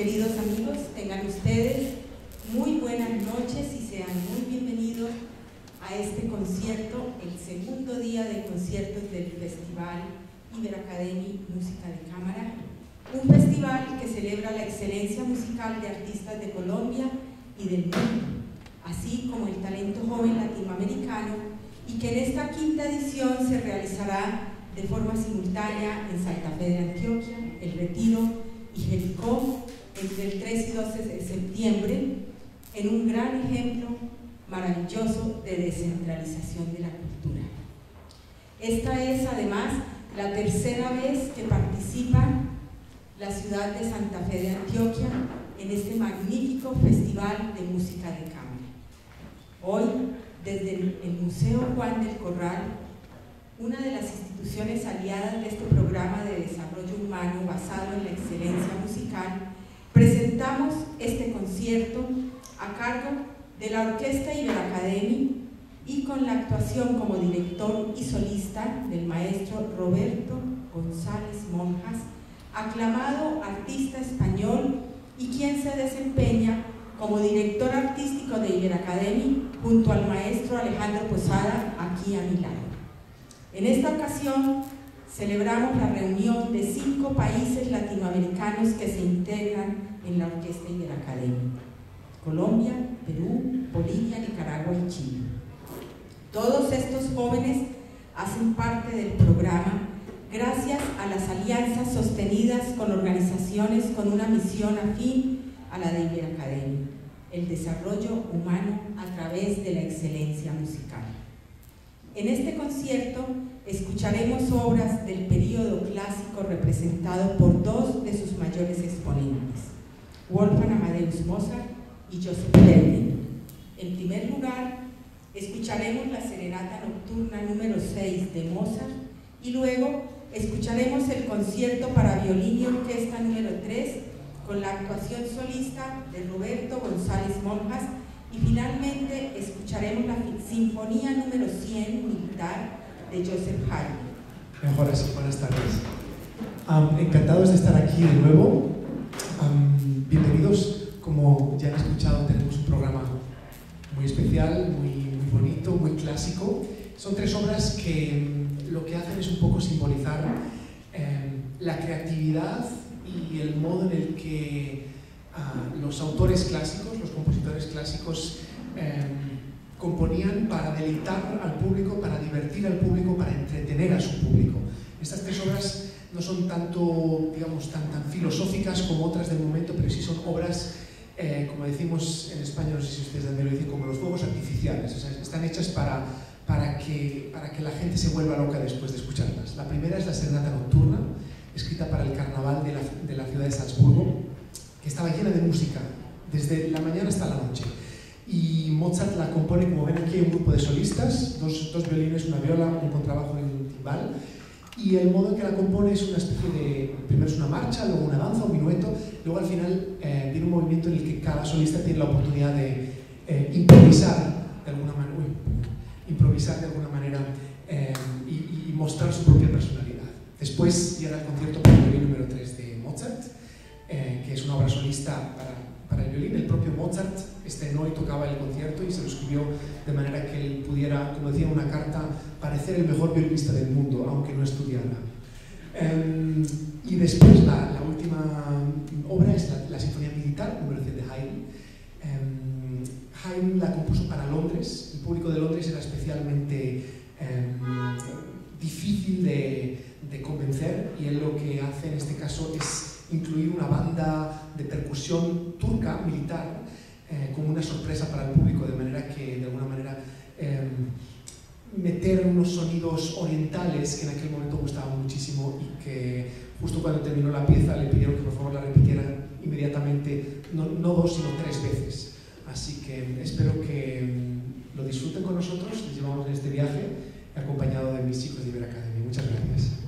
Queridos amigos, tengan ustedes muy buenas noches y sean muy bienvenidos a este concierto, el segundo día de conciertos del Festival Iberacademy Música de Cámara, un festival que celebra la excelencia musical de artistas de Colombia y del mundo, así como el talento joven latinoamericano y que en esta quinta edición se realizará de forma simultánea en Santa Fe de Antioquia, El Retiro y Jericó entre el 3 y 12 de septiembre en un gran ejemplo maravilloso de descentralización de la cultura. Esta es además la tercera vez que participa la ciudad de Santa Fe de Antioquia en este magnífico festival de música de cámara. Hoy, desde el Museo Juan del Corral, una de las instituciones aliadas de este programa de desarrollo humano basado en la excelencia musical, presentamos este concierto a cargo de la Orquesta Iberacademy y con la actuación como director y solista del maestro Roberto González Monjas, aclamado artista español y quien se desempeña como director artístico de Iberacademy junto al maestro Alejandro Posada aquí a mi lado. En esta ocasión celebramos la reunión de cinco países latinoamericanos que se integran en la Orquesta Iberacademy. Colombia, Perú, Bolivia, Nicaragua y Chile. Todos estos jóvenes hacen parte del programa gracias a las alianzas sostenidas con organizaciones con una misión afín a la de Iberacademy, el desarrollo humano a través de la excelencia musical. En este concierto escucharemos obras del período clásico representado por dos de sus mayores exponentes, Wolfgang Amadeus Mozart y Joseph Haydn. En primer lugar, escucharemos la serenata nocturna número 6 de Mozart y luego escucharemos el concierto para violín y orquesta número 3 con la actuación solista de Roberto González Monjas y finalmente escucharemos la Sinfonía número 100 militar de Joseph Haydn. Mejores, buenas tardes. encantados de estar aquí de nuevo. Bienvenidos como ya han escuchado, tenemos un programa muy especial, muy, bonito, muy clásico. Son tres obras que mm, lo que hacen es un poco simbolizar em, la creatividad y el modo en el que ah, los autores clásicos, los compositores clásicos, em, componían para deleitar al público, para divertir al público, para entretener a su público. Estas tres obras no son tanto, digamos, tan, filosóficas como otras del momento, pero sí son obras eh, como decimos en España, no sé si ustedes también lo dicen, como los fuegos artificiales. están hechas para, para, que, para que la gente se vuelva loca después de escucharlas. La primera es la Serenata Nocturna, escrita para el carnaval de la, de la ciudad de Salzburgo, que estaba llena de música, desde la mañana hasta la noche. Y Mozart la compone, como ven aquí, un grupo de solistas, dos, dos violines, una viola, un contrabajo y un timbal, y el modo en que la compone es una especie de, primero es una marcha, luego una danza, un minueto, luego al final eh, tiene un movimiento en el que cada solista tiene la oportunidad de eh, improvisar de alguna manera, improvisar de alguna manera eh, y, mostrar su propia personalidad. Después llega el concierto número 3 de Mozart, que es una obra solista para, para el violín. El propio Mozart estrenó y tocaba el concierto y se lo escribió de manera que él pudiera, como decía una carta, parecer el mejor violinista del mundo, aunque no estudiara. Em, y después la, la, última obra es la, Sinfonía Militar, número 100 de Haydn. Eh, Haydn la compuso para Londres, el público de Londres era especialmente em, difícil de, de convencer y él lo que hace en este caso es incluir una banda de percusión turca militar eh, como una sorpresa para el público, de manera que de alguna manera em, meter unos sonidos orientales que en aquel momento gustaban muchísimo y que justo cuando terminó la pieza le pidieron que por favor la repitieran inmediatamente, no, no dos sino tres veces. Así que espero que em, lo disfruten con nosotros, les llevamos en este viaje acompañado de mis chicos de Iberacademy. Muchas gracias.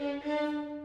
Mm-hmm.